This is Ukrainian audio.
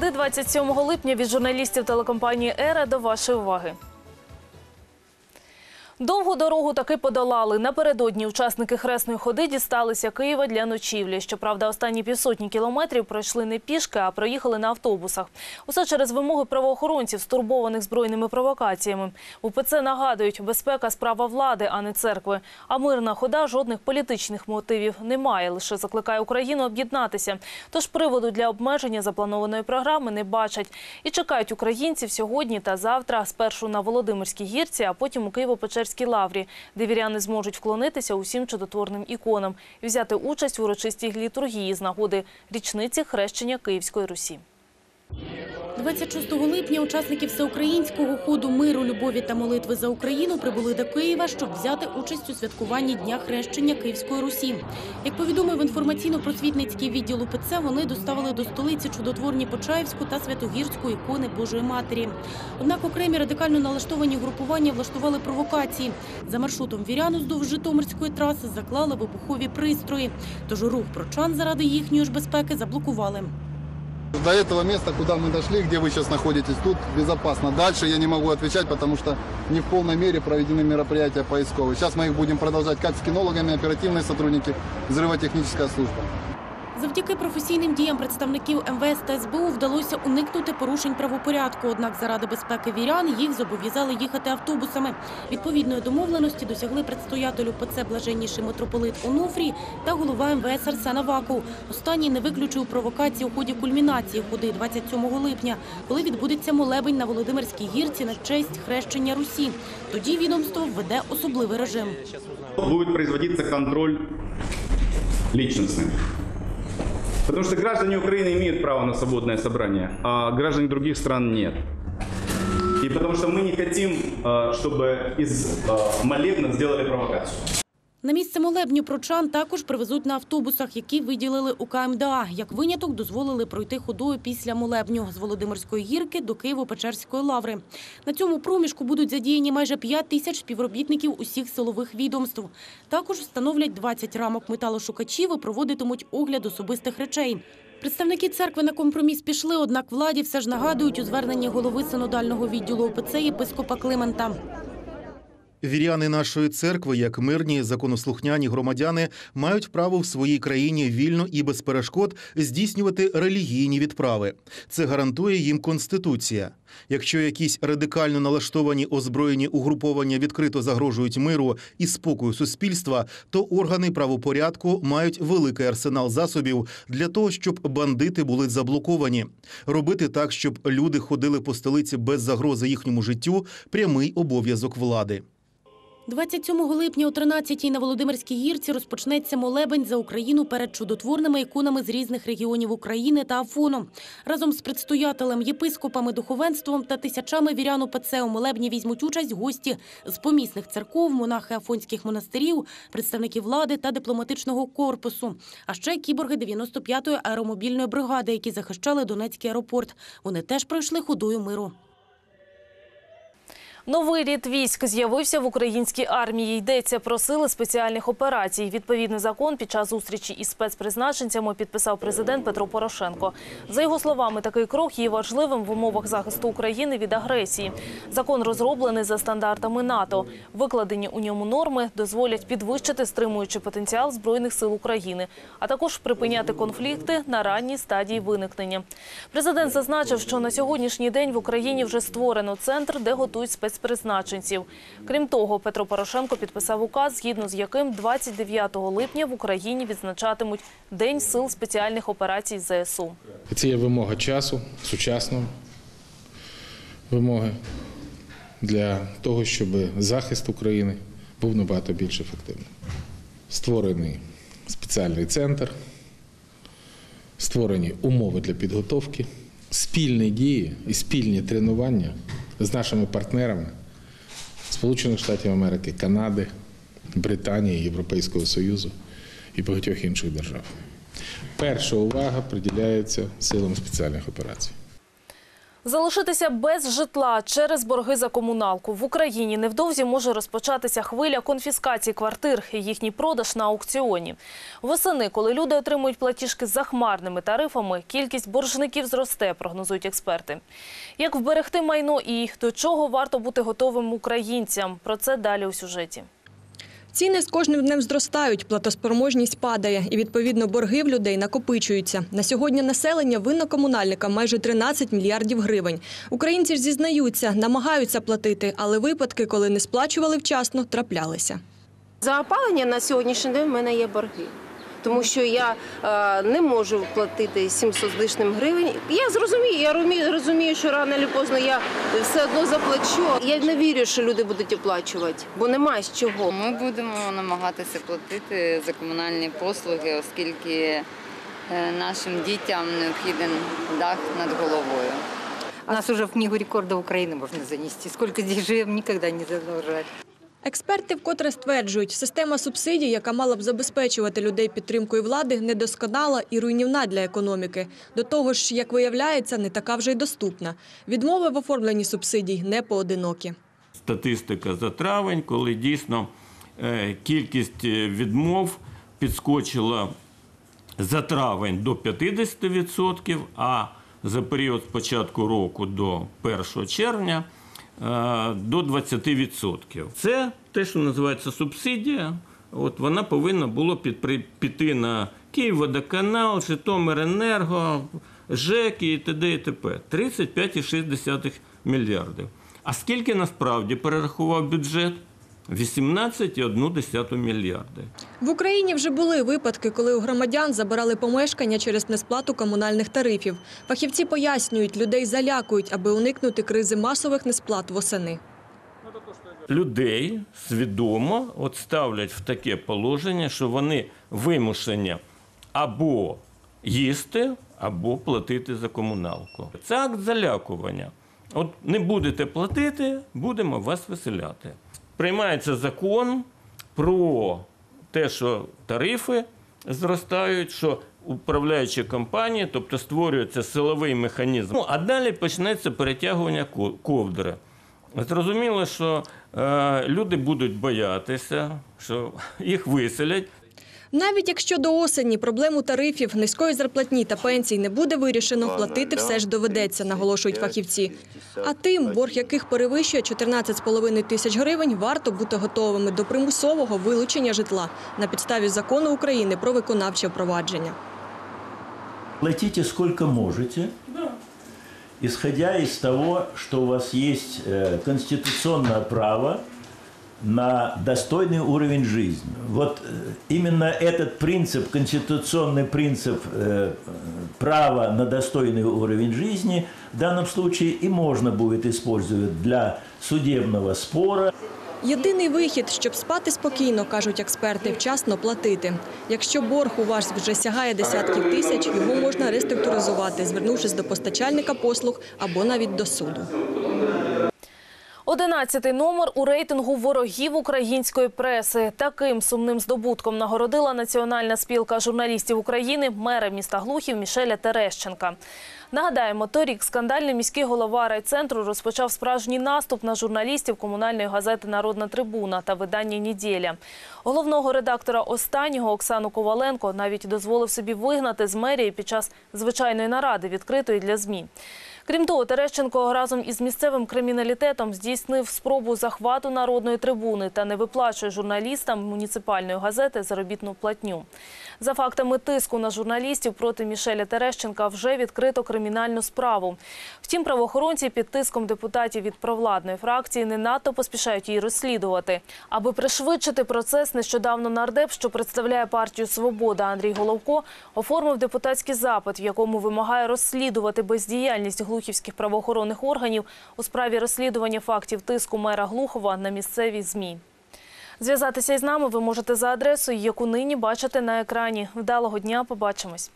середи 27 липня від журналістів телекомпанії Ера до вашої уваги. Довгу дорогу таки подолали. Напередодні учасники хресної ходи дісталися Києва для ночівлі. Щоправда, останні півсотні кілометрів пройшли не пішки, а проїхали на автобусах. Усе через вимоги правоохоронців, стурбованих збройними провокаціями. УПЦ нагадують, безпека – справа влади, а не церкви. А мирна хода жодних політичних мотивів немає. Лише закликає Україну об'єднатися. Тож приводу для обмеження запланованої програми не бачать. І чекають українців сьогодні та завтра. Спершу на Володимирській гірці, а потім у Києво-Печерській лаврі, де віряни зможуть вклонитися усім чудотворним іконам і взяти участь в урочистій літургії з нагоди річниці хрещення Київської Русі. 26 липня учасники всеукраїнського ходу миру, любові та молитви за Україну прибули до Києва, щоб взяти участь у святкуванні Дня хрещення Київської Русі. Як повідомив інформаційно-просвітницький відділ УПЦ, вони доставили до столиці чудотворні Почаївську та Святогірську ікони Божої Матері. Однак окремі радикально налаштовані групування влаштували провокації. За маршрутом вірян уздовж Житомирської траси заклали вибухові пристрої. Тож рух прочан заради їхньої ж безпеки заблокували. До этого места, куда мы дошли, где вы сейчас находитесь, тут безопасно. Дальше я не могу отвечать, потому что не в полной мере проведены мероприятия поисковые. Сейчас мы их будем продолжать как с кинологами, оперативные сотрудники, взрывотехническая служба. Завдяки професійним діям представників МВС та СБУ вдалося уникнути порушень правопорядку. Однак заради безпеки вірян їх зобов'язали їхати автобусами. Відповідної домовленості досягли предстоятелю ПЦ Блаженніший митрополит Онуфрій та голова МВС Арсен Аваков. Останній не виключив провокації у ході кульмінації ходи 27 липня, коли відбудеться молебень на Володимирській гірці на честь хрещення Русі. Тоді відомство введе особливий режим. будет производиться контроль личностный. Потому что граждане Украины имеют право на свободное собрание, а граждане других стран нет. И потому что мы не хотим, э, чтобы из э, молебна сделали провокацию. На місце молебню прочан також привезуть на автобусах, які виділили у КМДА. Як виняток дозволили пройти ходою після молебню з Володимирської гірки до Києво-Печерської лаври. На цьому проміжку будуть задіяні майже 5 тисяч співробітників усіх силових відомств. Також встановлять 20 рамок металошукачів і проводитимуть огляд особистих речей. Представники церкви на компроміс пішли, однак владі все ж нагадують у зверненні голови синодального відділу ОПЦ єпископа Климента. Віряни нашої церкви, як мирні законослухняні громадяни, мають право в своїй країні вільно і без перешкод здійснювати релігійні відправи. Це гарантує їм конституція. Якщо якісь радикально налаштовані озброєні угруповання відкрито загрожують миру і спокою суспільства, то органи правопорядку мають великий арсенал засобів для того, щоб бандити були заблоковані. Робити так, щоб люди ходили по столиці без загрози їхньому життю прямий обов'язок влади. 27 липня о 13-й на Володимирській гірці розпочнеться молебень за Україну перед чудотворними іконами з різних регіонів України та Афону. Разом з предстоятелем, єпископами, духовенством та тисячами вірян УПЦ у молебні візьмуть участь гості з помісних церков, монахи афонських монастирів, представники влади та дипломатичного корпусу. А ще кіборги 95-ї аеромобільної бригади, які захищали Донецький аеропорт. Вони теж пройшли ходою миру. Новий рід військ з'явився в українській армії. Йдеться про сили спеціальних операцій. Відповідний закон під час зустрічі із спецпризначенцями підписав президент Петро Порошенко. За його словами, такий крок є важливим в умовах захисту України від агресії. Закон розроблений за стандартами НАТО. Викладені у ньому норми дозволять підвищити стримуючий потенціал збройних сил України, а також припиняти конфлікти на ранній стадії виникнення. Президент зазначив, що на сьогоднішній день в Україні вже створено центр, де готують спецпризначенців. Крім того, Петро Порошенко підписав указ, згідно з яким 29 липня в Україні відзначатимуть День сил спеціальних операцій ЗСУ. Це є вимога часу, сучасної вимоги для того, щоб захист України був набагато більш ефективним. Створений спеціальний центр, створені умови для підготовки, спільні дії і спільні тренування з нашими партнерами Сполучених Штатів Америки, Канади, Британії, Європейського Союзу і багатьох інших держав. Перша увага приділяється силам спеціальних операцій. Залишитися без житла через борги за комуналку в Україні невдовзі може розпочатися хвиля конфіскації квартир і їхній продаж на аукціоні. Восени, коли люди отримують платіжки з захмарними тарифами, кількість боржників зросте, прогнозують експерти. Як вберегти майно і до чого варто бути готовим українцям? Про це далі у сюжеті. Ціни з кожним днем зростають, платоспроможність падає і, відповідно, борги в людей накопичуються. На сьогодні населення винно комунальника майже 13 мільярдів гривень. Українці ж зізнаються, намагаються платити, але випадки, коли не сплачували вчасно, траплялися. За опалення на сьогоднішній день в мене є борги. Тому що я е, не можу платити 700 з лишним гривень. Я зрозумію, я розумію, розумію, що рано чи поздно я все одно заплачу. Я не вірю, що люди будуть оплачувати, бо немає з чого. Ми будемо намагатися платити за комунальні послуги, оскільки е, нашим дітям необхіден дах над головою. Нас уже в книгу рекордов Украины можно занести. Сколько здесь живем, никогда не задолжать. Експерти вкотре стверджують, система субсидій, яка мала б забезпечувати людей підтримкою влади, недосконала і руйнівна для економіки. До того ж, як виявляється, не така вже й доступна. Відмови в оформленні субсидій не поодинокі. статистика за травень, коли дійсно е, кількість е, відмов підскочила за травень до 50%, а за період з початку року до 1 червня до 20%. Це те, що називається субсидія. От вона повинна була піти на Київводоканал, Житомиренерго, ЖЕКи і т.д. і т.п. 35,6 мільярдів. А скільки насправді перерахував бюджет? 18,1 мільярди. В Україні вже були випадки, коли у громадян забирали помешкання через несплату комунальних тарифів. Фахівці пояснюють, людей залякують, аби уникнути кризи масових несплат восени. Людей свідомо от ставлять в таке положення, що вони вимушені або їсти, або платити за комуналку. Це акт залякування. От не будете платити, будемо вас виселяти. Приймається закон про те, що тарифи зростають, що управляючі компанії, тобто створюється силовий механізм. Ну, а далі почнеться перетягування ковдри. Зрозуміло, що е, люди будуть боятися, що їх виселять. Навіть якщо до осені проблему тарифів, низької зарплатні та пенсій не буде вирішено, платити все ж доведеться, наголошують фахівці. А тим, борг яких перевищує 14,5 тисяч гривень, варто бути готовими до примусового вилучення житла на підставі закону України про виконавче впровадження. Платите сколько можете, исходя из того, что у вас есть э, конституционное право на достойный уровень жизни. Вот э, именно этот принцип, конституционный принцип э, права на достойный уровень жизни в данном случае и можно будет использовать для судебного спора. Єдиний вихід, щоб спати спокійно, кажуть експерти, вчасно платити. Якщо борг у вас вже сягає десятків тисяч, його можна реструктуризувати, звернувшись до постачальника послуг або навіть до суду. Одинадцятий номер у рейтингу ворогів української преси. Таким сумним здобутком нагородила Національна спілка журналістів України мера міста Глухів Мішеля Терещенка. Нагадаємо, торік скандальний міський голова райцентру розпочав справжній наступ на журналістів комунальної газети Народна трибуна та видання Нідєля. Головного редактора останнього Оксану Коваленко навіть дозволив собі вигнати з мерії під час звичайної наради, відкритої для ЗМІ. Крім того, Терещенко разом із місцевим криміналітетом здійснив спробу захвату народної трибуни та не виплачує журналістам муніципальної газети заробітну платню. За фактами тиску на журналістів проти Мішеля Терещенка вже відкрито кримінальну справу. Втім, правоохоронці під тиском депутатів від провладної фракції не надто поспішають її розслідувати. Аби пришвидшити процес, нещодавно нардеп, що представляє партію «Свобода» Андрій Головко, оформив депутатський запит, в якому вимагає розслідувати бездіяльність глухівських правоохоронних органів у справі розслідування фактів тиску мера Глухова на місцеві ЗМІ. Зв'язатися із нами ви можете за адресою, яку нині бачите на екрані. Вдалого дня, побачимось.